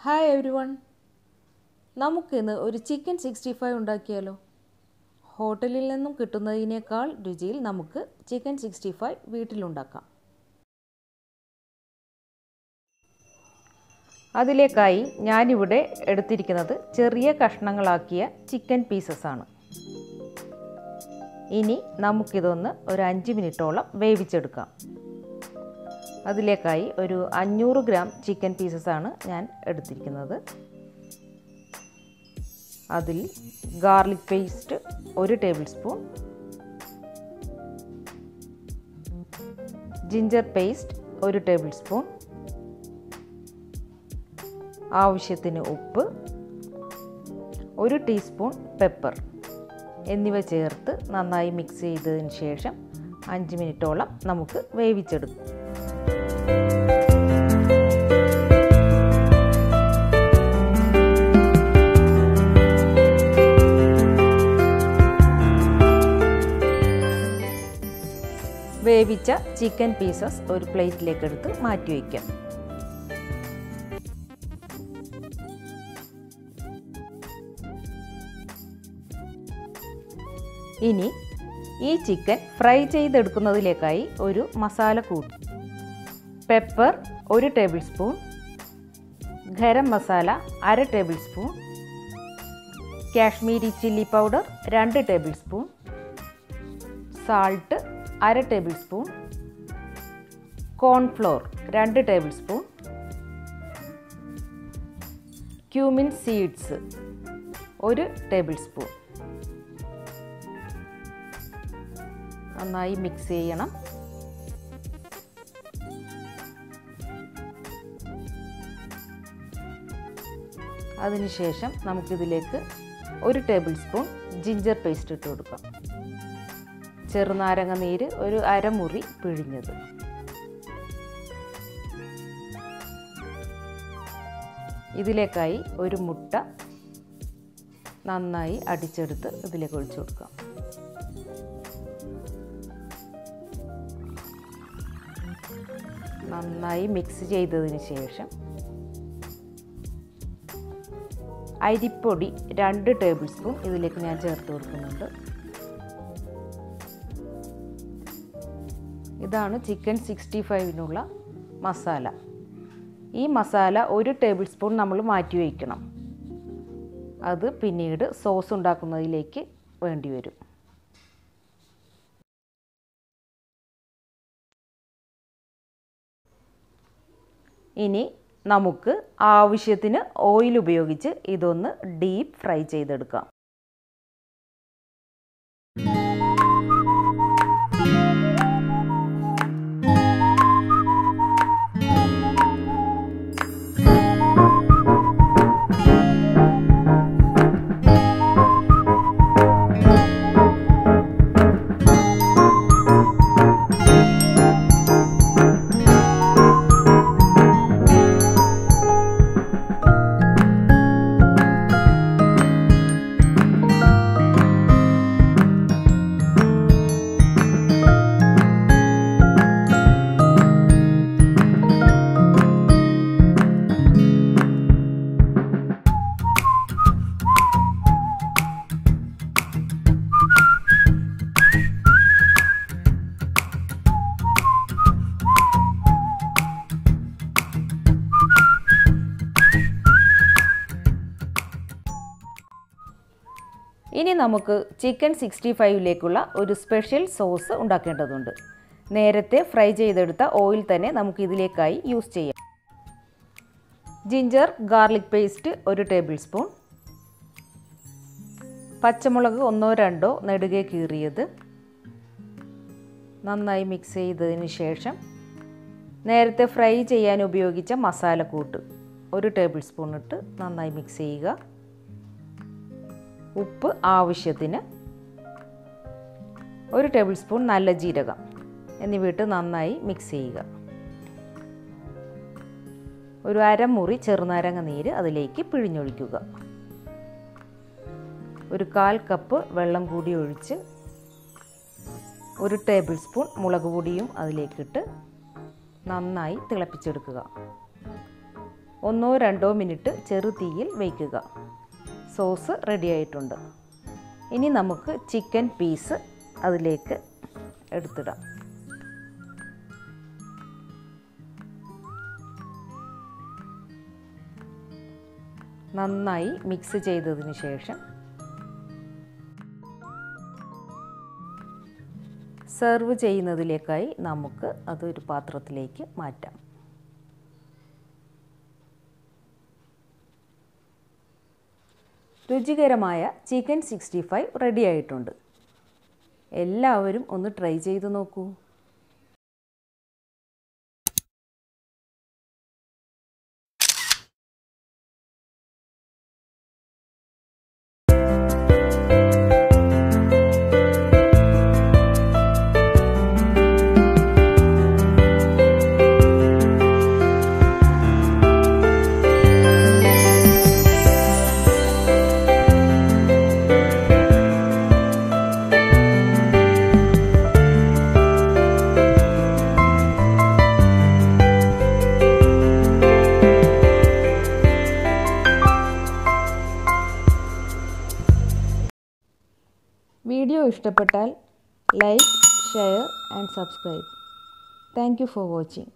Hi every one നമുക്കിന്ന് ഒരു chicken sixty five ഉണ്ടാക്കിയാലോ? ഹോട്ടലിൽ നിന്നും കിട്ടുന്നതിനേക്കാൾ രുചിയിൽ നമുക്ക് ചിക്കൻ സിക്സ്റ്റി ഫൈവ് വീട്ടിലുണ്ടാക്കാം. അതിലേക്കായി ഞാനിവിടെ എടുത്തിരിക്കുന്നത് ചെറിയ കഷ്ണങ്ങളാക്കിയ ചിക്കൻ പീസസ് ആണ്. ഇനി നമുക്കിതൊന്ന് ഒരു അഞ്ച് മിനിറ്റോളം വേവിച്ചെടുക്കാം. അതിലേക്കായി ഒരു അഞ്ഞൂറ് ഗ്രാം ചിക്കൻ പീസസ് ആണ് ഞാൻ എടുത്തിരിക്കുന്നത്. അതിൽ ഗാർലിക് പേസ്റ്റ് ഒരു ടേബിൾ സ്പൂൺ ജിഞ്ചർ പേസ്റ്റ് ഒരു ടേബിൾ സ്പൂൺ ആവശ്യത്തിന് ഉപ്പ് ഒരു ടീസ്പൂൺ പെപ്പർ എന്നിവ ചേർത്ത് നന്നായി മിക്സ് ചെയ്തതിന് ശേഷം അഞ്ച് മിനിറ്റോളം നമുക്ക് വേവിച്ചെടുക്കും. വേവിച്ച ചിക്കൻ പീസസ് ഒരു പ്ലേറ്റിലേക്ക് എടുത്ത് മാറ്റി വയ്ക്കാം. ഇനി ഈ ചിക്കൻ ഫ്രൈ ചെയ്തെടുക്കുന്നതിലേക്കായി ഒരു മസാല കൂട്ടി. പെപ്പർ ഒരു ടേബിൾ സ്പൂൺ. ഗരം മസാല അര table spoon. Kashmiri chilli powder രണ്ട് ടേബിൾ സ്പൂൺ. സാൾട്ട് അര ടേബിൾ സ്പൂൺ. കോൺഫ്ലോർ രണ്ട് ടേബിൾ സ്പൂൺ. ക്യൂമിൻ സീഡ്സ് ഒരു ടേബിൾ സ്പൂൺ. നന്നായി മിക്സ് ചെയ്യണം. അതിനുശേഷം നമുക്കിതിലേക്ക് ഒരു ടേബിൾ സ്പൂൺ ജിഞ്ചർ പേസ്റ്റ് ഇട്ട് കൊടുക്കാം. ചെറുനാരങ്ങ നീര് ഒരു അരമുറി പിഴിഞ്ഞത്. ഇതിലേക്കായി ഒരു മുട്ട നന്നായി അടിച്ചെടുത്ത് ഇതിലേക്ക് ഒഴിച്ചു കൊടുക്കാം. നന്നായി മിക്സ് ചെയ്തതിന് ശേഷം അരിപ്പൊടി രണ്ട് ടേബിൾ സ്പൂൺ ഇതിലേക്ക് ഞാൻ ചേർത്ത് കൊടുക്കുന്നുണ്ട്. ഇതാണ് ചിക്കൻ സിക്സ്റ്റി ഫൈവിനുള്ള മസാല. ഈ മസാല ഒരു ടേബിൾ സ്പൂൺ നമ്മൾ മാറ്റി വയ്ക്കണം. അത് പിന്നീട് സോസ് ഉണ്ടാക്കുന്നതിലേക്ക് വേണ്ടി വരും. ഇനി നമുക്ക് ആവശ്യത്തിന് ഓയിൽ ഉപയോഗിച്ച് ഇതൊന്ന് ഡീപ്പ് ഫ്രൈ ചെയ്തെടുക്കാം. ഇനി നമുക്ക് ചിക്കൻ സിക്സ്റ്റി ഫൈവിലേക്കുള്ള ഒരു സ്പെഷ്യൽ സോസ് ഉണ്ടാക്കേണ്ടതുണ്ട്. നേരത്തെ ഫ്രൈ ചെയ്തെടുത്ത ഓയിൽ തന്നെ നമുക്ക് ഇതിലേക്കായി യൂസ് ചെയ്യാം. ജിഞ്ചർ ഗാർലിക് പേസ്റ്റ് ഒരു ടേബിൾ സ്പൂൺ. പച്ചമുളക് ഒന്നോ രണ്ടോ നെടുകെ കീറിയത്. നന്നായി മിക്സ് ചെയ്തതിന് ശേഷം നേരത്തെ ഫ്രൈ ചെയ്യാൻ ഉപയോഗിച്ച മസാലക്കൂട്ട് ഒരു ടേബിൾ സ്പൂൺ ഇട്ട് നന്നായി മിക്സ് ചെയ്യുക. ഉപ്പ് ആവശ്യത്തിന് ഒരു ടേബിൾ സ്പൂൺ നല്ല ജീരകം എന്നിവയിട്ട് നന്നായി മിക്സ് ചെയ്യുക. ഒരു അരമുറി ചെറുനാരങ്ങ നീര് അതിലേക്ക് പിഴിഞ്ഞൊഴിക്കുക. ഒരു കാൽ കപ്പ് വെള്ളം കൂടി ഒഴിച്ച് ഒരു ടേബിൾ സ്പൂൺ മുളക് പൊടിയും അതിലേക്കിട്ട് നന്നായി തിളപ്പിച്ചെടുക്കുക. ഒന്നോ രണ്ടോ മിനിറ്റ് ചെറു തീയിൽ വയ്ക്കുക സോസ് റെഡി ആയിട്ടുണ്ട്. ഇനി നമുക്ക് ചിക്കൻ പീസ് അതിലേക്ക് എടുത്തിടാം. നന്നായി മിക്സ് ചെയ്തതിന് ശേഷം സെർവ് ചെയ്യുന്നതിലേക്കായി നമുക്ക് അതൊരു പാത്രത്തിലേക്ക് മാറ്റാം. രുചികരമായ ചിക്കൻ സിക്സ്റ്റി ഫൈവ് റെഡി ആയിട്ടുണ്ട്. എല്ലാവരും ഒന്ന് ട്രൈ ചെയ്ത് നോക്കൂ. വീഡിയോ ഇഷ്ടപ്പെട്ടാൽ like share and subscribe. Thank for watching.